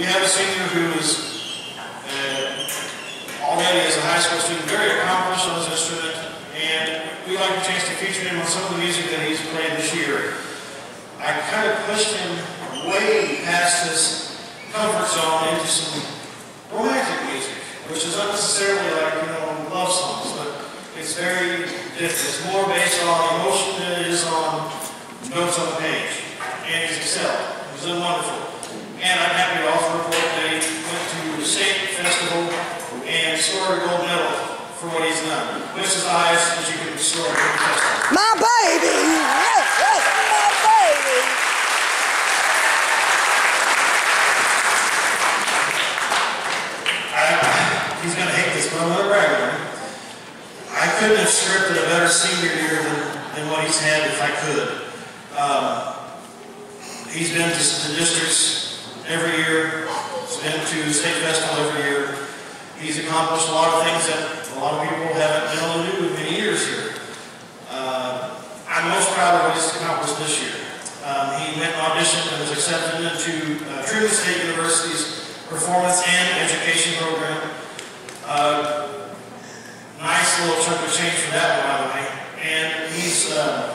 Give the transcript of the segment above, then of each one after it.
we have a senior who is uh, already as a high school student very accomplished on his instrument, and we like a chance to feature him on some of the music that he's played this year. I kind of pushed him way past his comfort zone into some romantic music, which is not necessarily like, you know, love songs, but it's very different. It's more based on emotion than it is on notes on the page. And he's excelled. He's done wonderful. And I'm happy to also report that he went to the state festival and scored a gold medal for what he's done. Which is eyes as you can score the festival. My baby! Yes, yes, my baby! I, he's gonna hate this, but I'm gonna brag on him. I couldn't have scripted a better senior year than, than what he's had if I could. Um, he's been to the districts every year, he's to state festival every year. He's accomplished a lot of things that a lot of people haven't been able to do in many years here. Uh, I'm most proud of what he's accomplished this year. Um, he went and auditioned and was accepted into uh, Truman State University's Performance and Education Program. Uh, nice little chunk of change for that one, by the way. And he's uh,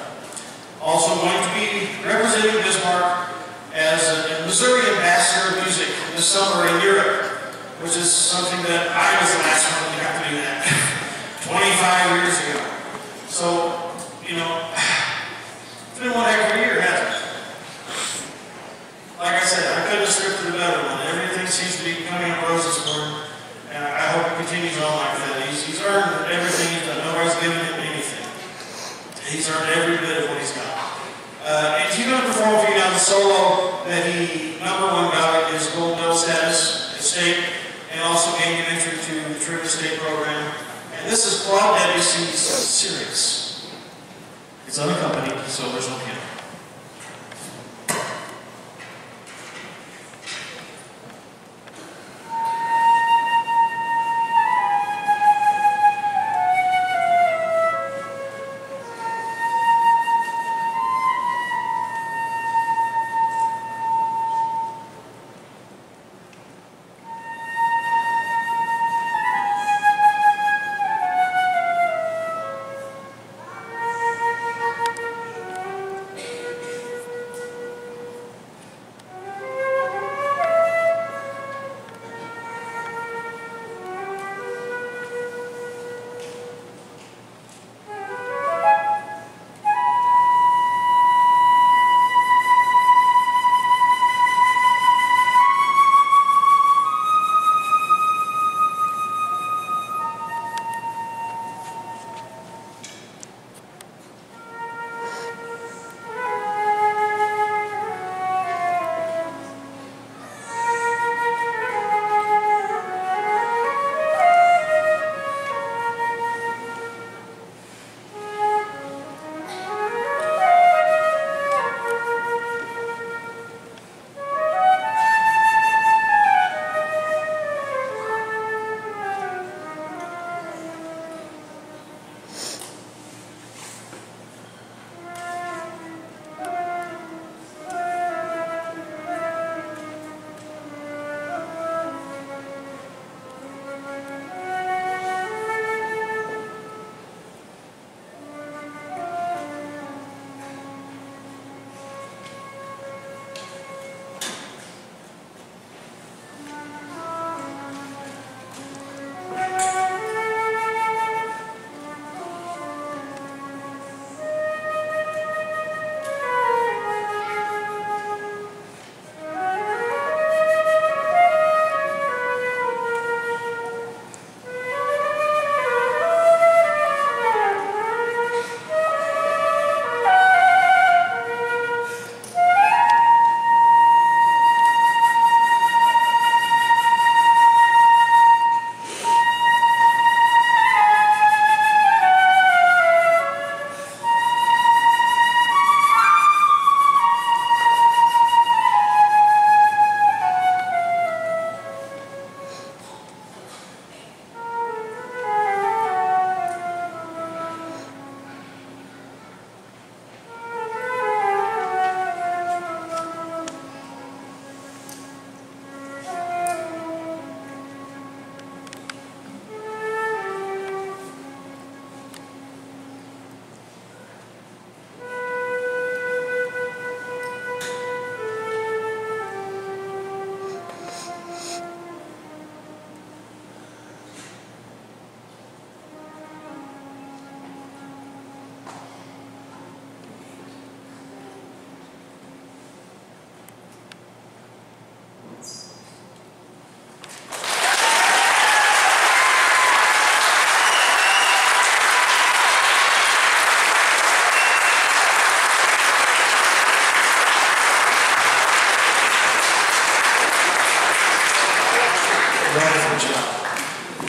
also going to be representing Bismarck as a Missouri ambassador of this summer in Europe, which is something that I was the last one to have to do that 25 years ago. So, you know, it's been one heck of a year, hasn't it? Like I said, I couldn't have scripted a better one. Everything seems to be coming up roses for him, and I hope it continues on like that. He's, he's earned everything he's done. Nobody's given him anything. He's earned every bit of what he's got. Uh, and he's going to perform for you now the that he, number one, got his gold medal status at state, and also gained an entry to the Truman State program. And this is Claude Debussy's Syrinx. It's unaccompanied, so there's no piano. Wonderful job.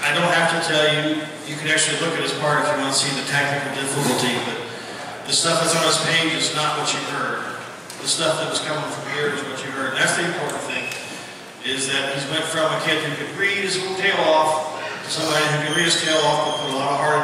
I don't have to tell you, you can actually look at his part if you want to see the technical difficulty, but the stuff that's on his page is not what you heard. The stuff that was coming from here is what you heard. That's the important thing, is that he's went from a kid who could read his tail off to somebody who can read his tail off but put a lot of heart